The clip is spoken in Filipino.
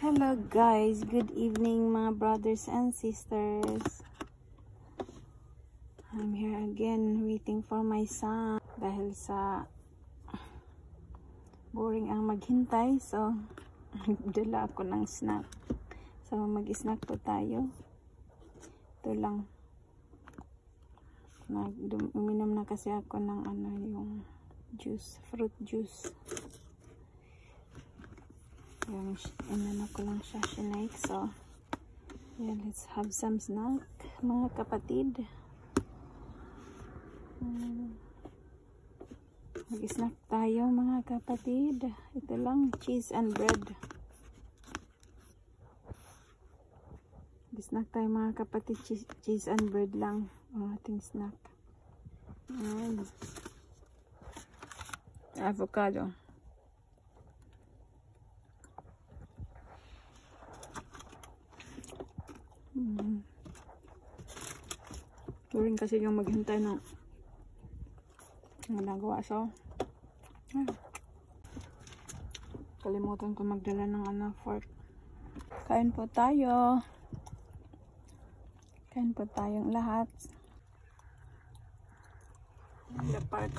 Hello guys, good evening mga brothers and sisters. I'm here again waiting for my son dahil sa boring ang maghintay so dala ako ng snack. So mag-snack po tayo. Ito lang. Nag uminom na kasi ako ng ano yung juice, fruit juice yung inano ko lang siya shinake. So yeah let's have some snack mga kapatid. Um, mag snack tayo mga kapatid. Ito lang cheese and bread. Mag snack tayo mga kapatid. Cheese, cheese and bread lang ang ating snack. And avocado Hmm. Kasi yung maghintay ng ginagawa. So, ah. kalimutan ko magdala ng ano, fork. Kain po tayo. Kain po tayong lahat. The park.